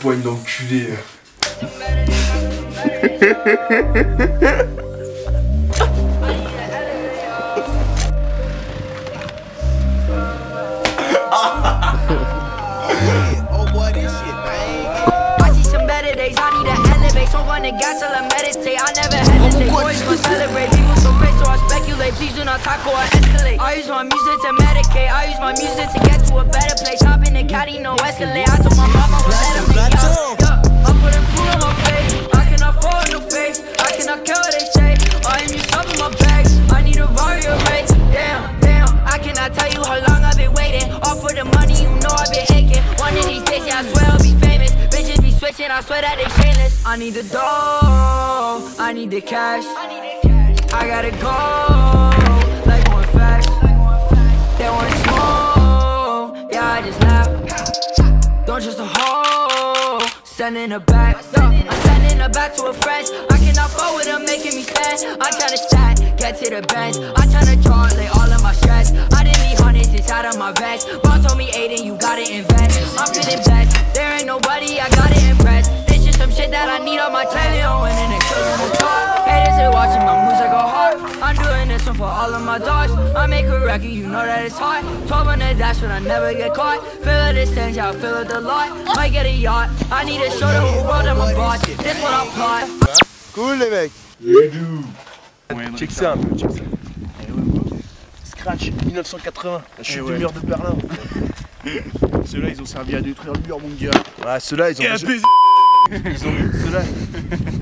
poigne d'enculé. I use my music to medicate. I use my music to get to a better place. Hop in the caddy, no Escalade. I told my mama we'll let him be young. Yeah, I'm putting food on my plate. I cannot fall in no face. I cannot care what they say. I am used up in my bags. I need a Vario rate. Damn, damn. I cannot tell you how long I've been waiting. All for the money, you know I've been aching. One of these days, yeah, I swear I'll be famous. Bitches be switching, I swear that they shameless. I need the dough, I need the cash. I need the cash. I gotta go, just laugh. Don't trust a hoe, sending her back. I'm sending her back to her friends. I cannot fall with her, making me stand. I'm trying to stack, get to the bench. I'm trying to draw, lay all of my stress. I didn't need hundreds inside of my vest. Boss told me, Aiden, you gotta invest. I'm feeling blessed. There ain't nobody, I gotta impress. This just some shit that I need on my telly on when and killing the talk. Haters they watching my moves, I go hard. I'm doing this one for all of my dogs. I make a record, you know that it's hard. 12 on the dash when I never get caught. Feel the distance, yeah, I feel it a lot. Might get a yacht. I need to show the whole world I'm a boss. This what I plot. Cool les mecs Check ça un peu, check ça. Scratch 1980, la chute Eh du mur de Berlin. Ceux-là, ils ont servi à détruire le mur, mon gars. Ouais, ceux-là ils ont. Déjà-. Ils ont. Ceux-là.